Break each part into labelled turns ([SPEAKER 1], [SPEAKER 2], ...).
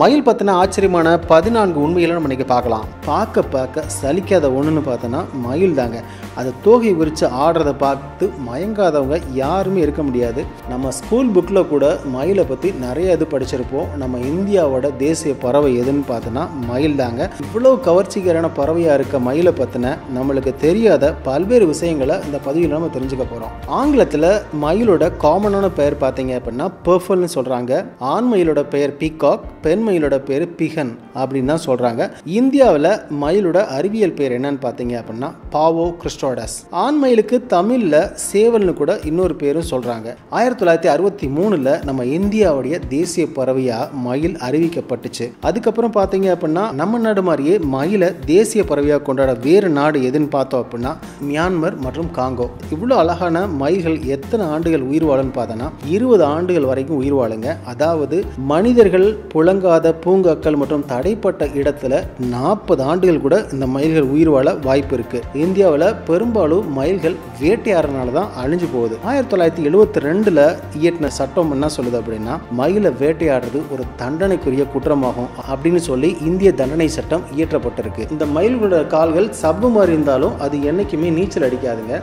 [SPEAKER 1] மயில் பற்றின ஆச்சரியமான பதினான்கு உண்மைகளை நம்ம இன்றைக்கி பார்க்கலாம். பார்க்க பார்க்க சலிக்காத ஒன்றுன்னு பார்த்தோன்னா மயில் தாங்க. அது தோகை விரித்து ஆடுறதை பார்த்து மயங்காதவங்க யாருமே இருக்க முடியாது. நம்ம ஸ்கூல் புக்கில் கூட மயிலை பற்றி நிறைய இது படிச்சிருப்போம். நம்ம இந்தியாவோட தேசிய பறவை எதுன்னு பார்த்தோன்னா மயில் தாங்க. இவ்வளோ கவர்ச்சிகரமான பறவையாக இருக்க மயிலை பற்றின நம்மளுக்கு தெரியாத பல்வேறு விஷயங்களை இந்த பதிவில் நம்ம தெரிஞ்சுக்க போகிறோம் ஆங்கிலத்தில் மயிலோட காமனான பெயர் பார்த்தீங்க அப்படின்னா பர்ஃபல்னு சொல்கிறாங்க ஆண் மயிலோட பெயர் பீகாக் பெண் மயிலோட பேர் பிகன் அப்படின்னு தான் சொல்கிறாங்க இந்தியாவில் மயிலோட அறிவியல் பேர் என்னன்னு பார்த்தீங்க அப்படின்னா பாவோ கிறிஸ்டோடஸ். ஆண் மயிலுக்கு தமிழில் சேவல்னு கூட இன்னொரு பேரும் சொல்கிறாங்க ஆயிரத்தி தொள்ளாயிரத்தி அறுபத்தி மூணில் நம்ம இந்தியாவுடைய தேசிய பறவையாக மயில் அறிவிக்கப்பட்டுச்சு. அதுக்கப்புறம் பார்த்தீங்க அப்படின்னா நம்ம நாடு மாதிரியே மயிலை தேசிய பறவையாக கொண்டாட வேறு நாடு எதுன்னு பார்த்தோம் அப்படின்னா மியான்மர் மற்றும் காங்கோ. இவ்வளோ அழகான மயில்கள் எத்தனை ஆண்டுகள் உயிர் வாழும்னு பார்த்தோன்னா இருபது ஆண்டுகள் வரைக்கும் உயிர் வாழுங்க. அதாவது மனிதர்கள் புழங்காத பூங்காக்கள் மற்றும் தடைப்பட்ட இடத்துல நாற்பது ஆண்டுகள் கூட இந்த மயில்கள் உயிர் வாழ வாய்ப்பு இருக்கு. இந்தியாவில் பெரும்பாலும் மயில்கள் வேட்டையாடுறதுனால தான் அழிஞ்சு போகுது. ஆயிரத்தி தொள்ளாயிரத்தி எழுபத்தி ரெண்டுல இயற்றின சட்டம் என்ன சொல்லுது அப்படின்னா மயிலை வேட்டையாடுறது ஒரு தண்டனைக்குரிய குற்றமாகும் அப்படின்னு சொல்லி இந்திய தண்டனை சட்டம் இயற்றப்பட்டிருக்கு. இந்த மயில்களோட கால்கள் சவ்வு மாதிரி இருந்தாலும் அது என்னைக்குமே நீச்சல் அடிக்காதுங்க.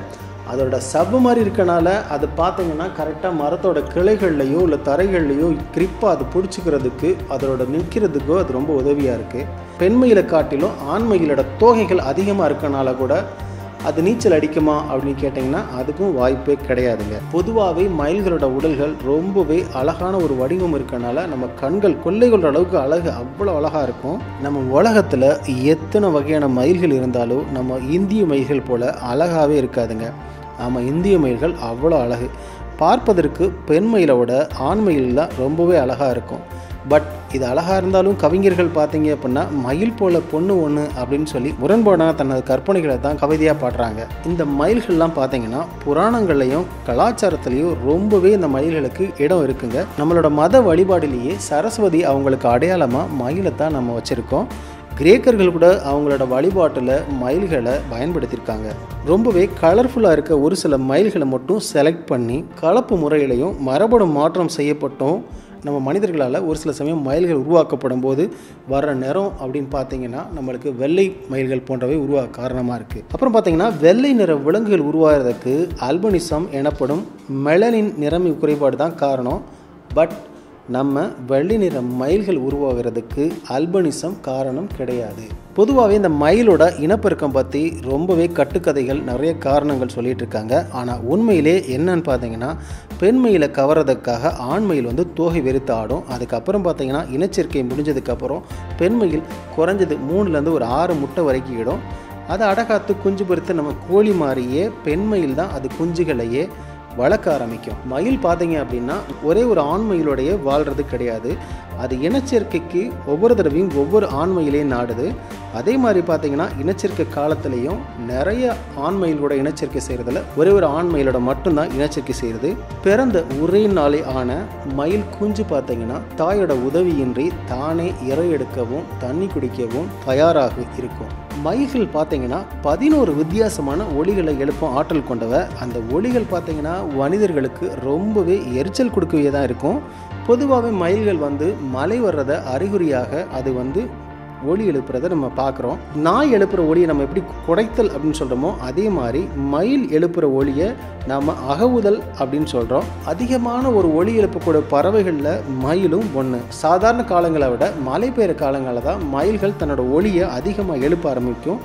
[SPEAKER 1] அதோட சவ்வு மாதிரி இருக்கனால அது பார்த்தீங்கன்னா கரெக்டாக மரத்தோட கிளைகள்லையோ இல்லை தரைகள்லையோ கிரிப்பாக அது பிடிச்சிக்கிறதுக்கு அதோட நிற்கிறதுக்கோ அது ரொம்ப உதவியாக இருக்குது பெண்மயிலை காட்டிலும் ஆண்மயிலோட தோகைகள் அதிகமாக இருக்கனால கூட அது நீச்சல் அடிக்குமா அப்படின்னு கேட்டிங்கன்னா அதுக்கும் வாய்ப்பே கிடையாதுங்க. பொதுவாகவே மயில்களோட உடல்கள் ரொம்பவே அழகான ஒரு வடிவம் இருக்கனால நம்ம கண்கள் கொள்ளை கொள்கிற அளவுக்கு அழகு அவ்வளோ அழகாக இருக்கும். நம்ம உலகத்தில் எத்தனை வகையான மயில்கள் இருந்தாலும் நம்ம இந்திய மயில்கள் போல் அழகாகவே இருக்காதுங்க. நம்ம இந்திய மயில்கள் அவ்வளோ அழகு. பார்ப்பதற்கு பெண் மயிலோட ஆண் மயில் தான் ரொம்பவே அழகாக இருக்கும். பட் இது அழகாக இருந்தாலும் கவிஞர்கள் பார்த்தீங்க அப்படின்னா மயில் போல பொண்ணு ஒன்று அப்படின்னு சொல்லி முரண்பாடான தனது கற்பனைகளை தான் கவிதையாக பாடுறாங்க. இந்த மயில்கள்லாம் பார்த்தீங்கன்னா புராணங்கள்லையும் கலாச்சாரத்துலேயும் ரொம்பவே இந்த மயில்களுக்கு இடம் இருக்குங்க. நம்மளோட மத வழிபாடிலேயே சரஸ்வதி அவங்களுக்கு அடையாளமாக மயிலை தான் நம்ம வச்சுருக்கோம். கிரேக்கர்கள் கூட அவங்களோட வழிபாட்டில் மயில்களை பயன்படுத்தியிருக்காங்க. ரொம்பவே கலர்ஃபுல்லாக இருக்க ஒரு சில மயில்களை மட்டும் செலக்ட் பண்ணி கலப்பு முறையிலையும் மரபணு மாற்றம் செய்யப்பட்டும் நம்ம மனிதர்களால் ஒரு சில சமயம் மயில்கள் உருவாக்கப்படும் போது வர்ற நிறம் அப்படின்னு பார்த்தீங்கன்னா நம்மளுக்கு வெள்ளை மயில்கள் போன்றவை உருவாக காரணமாக இருக்குது அப்புறம் பார்த்தீங்கன்னா வெள்ளை நிற விலங்குகள் உருவாகிறதுக்கு அல்பனிசம் எனப்படும் மெலனின் நிறமி குறைபாடு தான் காரணம். பட் நம்ம வெள்ளி நிற மயில்கள் உருவாகிறதுக்கு அல்பனிசம் காரணம் கிடையாது. பொதுவாகவே இந்த மயிலோட இனப்பெருக்கம் பற்றி ரொம்பவே கட்டுக்கதைகள் நிறைய காரணங்கள் சொல்லிட்டு இருக்காங்க ஆனால் உண்மையிலே என்னன்னு பார்த்தீங்கன்னா பெண் மயிலை கவர்றதுக்காக ஆண் மயில் வந்து தோகை வெறுத்து ஆடும். அதுக்கப்புறம் பார்த்தீங்கன்னா இனச்சேர்க்கை முடிஞ்சதுக்கப்புறம் பெண் மயில் குறைஞ்சது மூணுலேருந்து ஒரு ஆறு முட்டை வரைக்கும் இடும். அதை அடகாத்து குஞ்சு பொறுத்து நம்ம கோழி மாதிரியே பெண் மயில் தான் அது குஞ்சுகளையே வளர்க்க ஆரம்பிக்கும். மயில் பார்த்தீங்க அப்படின்னா ஒரே ஒரு ஆண் மயிலோடைய வாழ்கிறது கிடையாது. அது இனச்சேர்க்கைக்கு ஒவ்வொரு தடவையும் ஒவ்வொரு ஆண்மயிலையும் நாடுது. அதே மாதிரி பார்த்தீங்கன்னா இனச்சேர்க்கை காலத்துலேயும் நிறைய ஆண்மயிலோட இனச்சேர்க்கை செய்கிறதுல ஒரே ஒரு ஆண்மையிலோட மட்டும்தான் இனச்சேர்க்கை செய்கிறது பிறந்த ஒரே நாளே ஆன மயில் குஞ்சு பார்த்தீங்கன்னா தாயோட உதவியின்றி தானே இறை எடுக்கவும் தண்ணி குடிக்கவும் தயாராக இருக்கும். மயில்கள் பார்த்தீங்கன்னா பதினோரு வித்தியாசமான ஒளிகளை எழுப்பும் ஆற்றல் கொண்டவ. அந்த ஒளிகள் பார்த்தீங்கன்னா மனிதர்களுக்கு ரொம்பவே எரிச்சல் கொடுக்கவே தான் இருக்கும். பொதுவாகவே மயில்கள் வந்து மலை வர்றதை அறிகுறியாக அது வந்து ஒளி எழுப்புறதை நம்ம பார்க்குறோம். நாய் எழுப்புற ஒளியை நம்ம எப்படி குடைத்தல் அப்படின்னு சொல்கிறோமோ அதே மாதிரி மயில் எழுப்புற ஒளியை நாம் அகவுதல் அப்படின்னு சொல்கிறோம் அதிகமான ஒரு ஒளி எழுப்பக்கூடிய பறவைகளில் மயிலும் ஒன்று சாதாரண காலங்களை விட மழை பெய்கிற காலங்களில் தான் மயில்கள் தன்னோட ஒளியை அதிகமாக எழுப்ப ஆரம்பிக்கும்.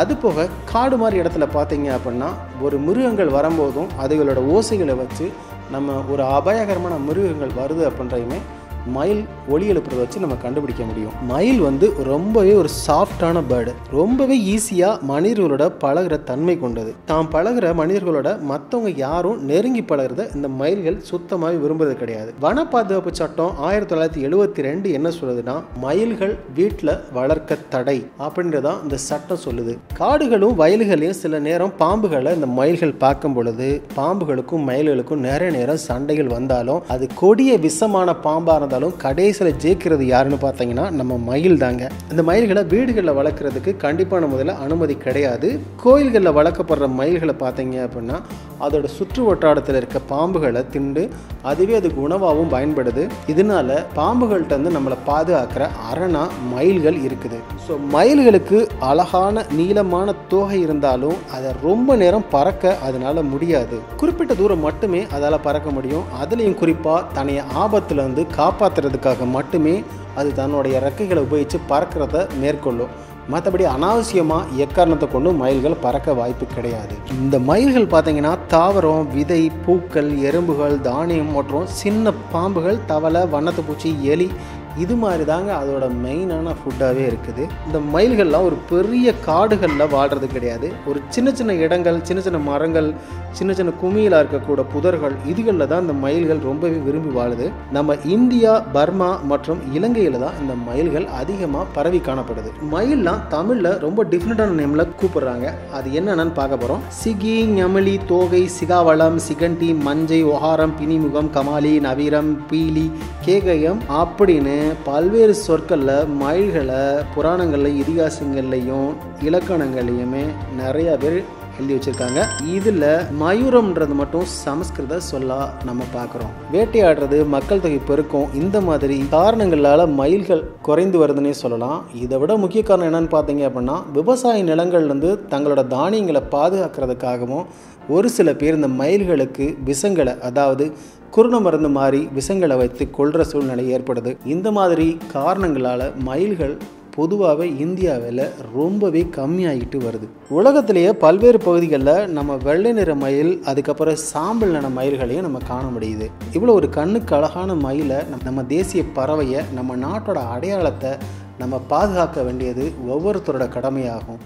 [SPEAKER 1] அது போக காடு மாதிரி இடத்துல பார்த்தீங்க அப்படின்னா ஒரு மிருகங்கள் வரும்போதும் அதுகளோட ஓசைகளை வச்சு நம்ம ஒரு அபாயகரமான மிருகங்கள் வருது அப்படின்றதையுமே மயில் ஒளி எழுப்புறத வச்சு நம்ம கண்டுபிடிக்க முடியும். மயில் வந்து ரொம்பவே ஒரு சாஃப்டான பேர்டு ரொம்பவே ஈஸியாக மனிதர்களோட பழகுற தன்மை கொண்டது. தாம் பழகுற மனிதர்களோட மற்றவங்க யாரும் நெருங்கி பழகிறத இந்த மயில்கள் சுத்தமாக விரும்புறது கிடையாது. வன பாதுகாப்பு சட்டம் ஆயிரத்தி தொள்ளாயிரத்தி எழுபத்தி ரெண்டு என்ன சொல்லுதுன்னா மயில்கள் வீட்டில் வளர்க்க தடை அப்படின்றதான் இந்த சட்டம் சொல்லுது. காடுகளும் வயல்களையும் சில நேரம் பாம்புகளை இந்த மயில்கள் பார்க்கும் பொழுது பாம்புகளுக்கும் மயில்களுக்கும் நிறைய நேரம் சண்டைகள் வந்தாலும் அது கொடிய விஷமான பாம்பாக இருந்தாலும் கடைசியில் ஜெயிக்கிறது யாருன்னு பார்த்தீங்கன்னா நம்ம மயில் தாங்க. இந்த மயில்களை வீடுகளில் வளர்க்குறதுக்கு கண்டிப்பான முதல்ல அனுமதி கிடையாது. கோயில்களில் வளர்க்கப்படுற மயில்களை பார்த்தீங்க அப்படின்னா அதோட சுற்று வட்டாரத்தில் இருக்க பாம்புகளை திண்டு அதுவே அதுக்கு உணவாகவும் பயன்படுது. இதனால பாம்புகள்கிட்ட வந்து நம்மளை பாதுகாக்கிற அரணா மயில்கள் இருக்குது. ஸோ மயில்களுக்கு அழகான நீளமான தோகை இருந்தாலும் அதை ரொம்ப நேரம் பறக்க அதனால் முடியாது. குறிப்பிட்ட தூரம் மட்டுமே அதால் பறக்க முடியும். அதுலேயும் குறிப்பாக தன்னைய ஆபத்துலேருந்து காப்பாற்றுறதுக்காக மட்டுமே அது தன்னுடைய ரெக்கைகளை உபயோகித்து பறக்கிறத மேற்கொள்ளும். மற்றபடி அனாவசியமாக எக்காரணத்தை கொண்டு மயில்கள் பறக்க வாய்ப்பு கிடையாது. இந்த மயில்கள் பார்த்தீங்கன்னா தாவரம் விதை பூக்கள் எறும்புகள் தானியம் மற்றும் சின்ன பாம்புகள் தவளை வண்ணத்து பூச்சி எலி இது மாதிரி தாங்க அதோட மெயினான ஃபுட்டாகவே இருக்குது. இந்த மயில்கள்லாம் ஒரு பெரிய காடுகளில் வாழ்கிறது கிடையாது. ஒரு சின்ன சின்ன இடங்கள் சின்ன சின்ன மரங்கள் சின்ன சின்ன குமியிலாக இருக்கக்கூட புதர்கள் இதுகளில் தான் இந்த மயில்கள் ரொம்பவே விரும்பி வாழுது. நம்ம இந்தியா பர்மா மற்றும் இலங்கையில் தான் இந்த மயில்கள் அதிகமாக பரவி காணப்படுது. மயில்லாம் தமிழில் ரொம்ப டிஃப்ரெண்ட்டான நேமில் கூப்பிடுறாங்க. அது என்னென்னு பார்க்க போகிறோம் சிகி ஞமலி தோகை சிகாவளம் சிகண்டி மஞ்சை ஒஹாரம் பிணிமுகம் கமாலி நவீரம் பீலி கேகயம் அப்படின்னு பல்வேறு சொற்களில் மயில்களை புராணங்களில் இதிகாசங்கள்லையும் இலக்கணங்கள்லையுமே நிறைய பேர் எழுதி வச்சிருக்காங்க. இதில் மயூரம்ன்றது மட்டும் சமஸ்கிருத சொல்லா நம்ம பார்க்குறோம் வேட்டையாடுறது மக்கள் தொகை பெருக்கம். இந்த மாதிரி காரணங்களால் மயில்கள் குறைந்து வருதுன்னே சொல்லலாம். இதை விட முக்கிய காரணம் என்னன்னு பார்த்தீங்க அப்படின்னா விவசாய நிலங்கள்லேருந்து தங்களோட தானியங்களை பாதுகாக்கிறதுக்காகவும் ஒரு சில பேர் இந்த மயில்களுக்கு விஷங்களை அதாவது குருண மருந்து மாறி விஷங்களை வைத்து கொள்கிற சூழ்நிலை ஏற்படுது. இந்த மாதிரி காரணங்களால் மயில்கள் பொதுவாகவே இந்தியாவில் ரொம்பவே கம்மியாகிட்டு வருது. உலகத்திலேயே பல்வேறு பகுதிகளில் நம்ம வெள்ளை நிற மயில் அதுக்கப்புறம் சாம்பல் நிற மயில்களையும் நம்ம காண முடியுது. இவ்வளோ ஒரு கண்ணுக்கு அழகான மயிலை நம்ம தேசிய பறவையை நம்ம நாட்டோட அடையாளத்தை நம்ம பாதுகாக்க வேண்டியது ஒவ்வொருத்தரோட கடமையாகும்.